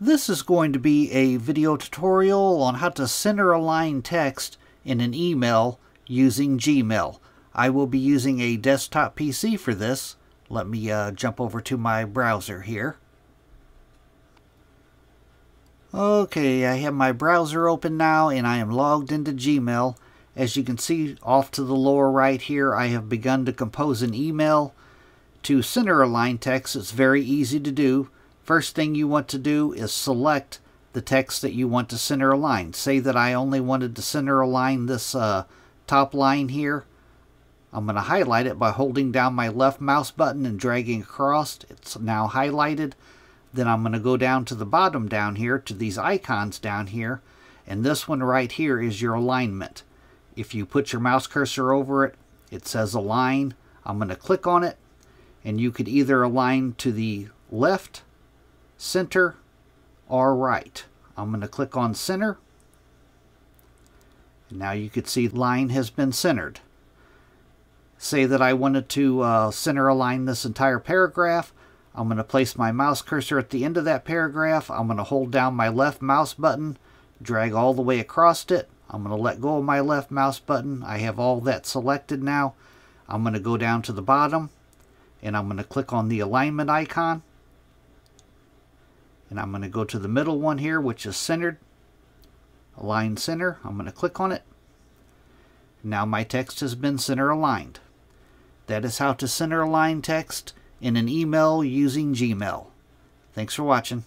This is going to be a video tutorial on how to center align text in an email using Gmail. I will be using a desktop PC for this. Let me uh, jump over to my browser here. Okay, I have my browser open now and I am logged into Gmail. As you can see off to the lower right here, I have begun to compose an email. To center align text, it's very easy to do. First thing you want to do is select the text that you want to center align. Say that I only wanted to center align this uh, top line here. I'm going to highlight it by holding down my left mouse button and dragging across. It's now highlighted. Then I'm going to go down to the bottom down here to these icons down here. And this one right here is your alignment. If you put your mouse cursor over it, it says align. I'm going to click on it. And you could either align to the left center, or right. I'm going to click on center. And now you can see line has been centered. Say that I wanted to uh, center align this entire paragraph. I'm going to place my mouse cursor at the end of that paragraph. I'm going to hold down my left mouse button, drag all the way across it. I'm going to let go of my left mouse button. I have all that selected now. I'm going to go down to the bottom and I'm going to click on the alignment icon. And I'm going to go to the middle one here, which is centered. Align center. I'm going to click on it. Now my text has been center aligned. That is how to center align text in an email using Gmail. Thanks for watching.